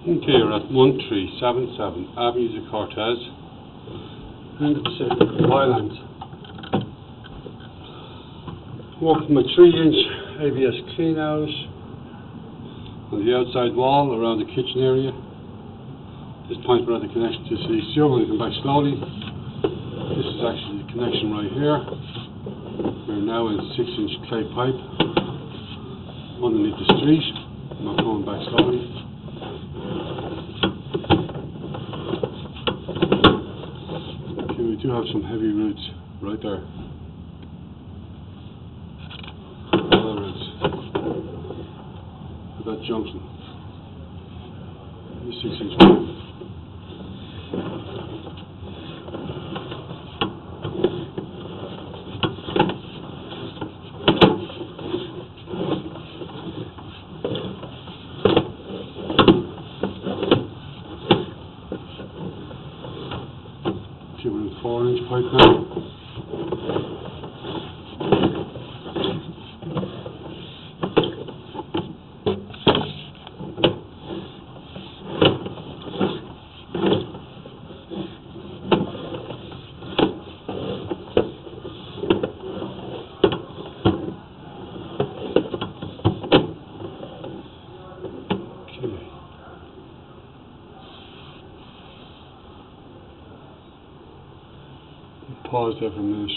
Okay, we're at 1377 Avenue de Cortez in the Pacific Islands. Work from a 3-inch ABS cleanout on the outside wall around the kitchen area. This point we're at the connection to the sewer, we're going to come back slowly. This is actually the connection right here. We're now in 6-inch clay pipe underneath the street. I'm going back slowly. Okay, we do have some heavy roots right there. Other roots. At that junction. The six inch Okay, we're in four inch pipe now. Okay. Pause there for a minute.